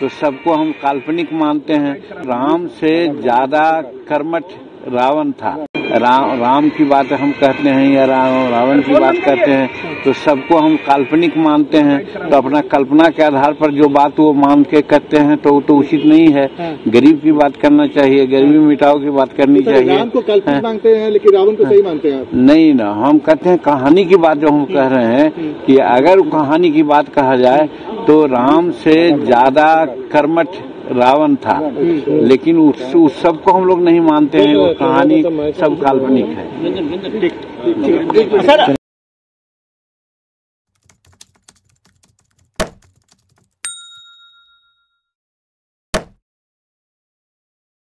तो सबको हम काल्पनिक मानते हैं। राम से ज़्यादा कर्मठ रावण था। राम राम की बात हम कहते हैं या रावण की बात कहते हैं तो सबको हम काल्पनिक मानते हैं। तो अपना कल्पना के आधार पर जो बात वो मान के कहते हैं तो वो तो उचित नहीं है। गरीब की बात करना चाहिए गरीबी मिटाओ की बात करनी तो चाहिए। राम को काल्पनिक मानते हैं लेकिन रावण को सही मानते हैं नहीं ना हम कहते हैं कहानी की बात जो हम कह रहे हैं कि अगर कहानी की बात कहा जाए तो राम से ज़्यादा कर्मठ रावण था। लेकिन उस, उस सबको हम लोग नहीं मानते हैं वो कहानी सब काल्पनिक है। सर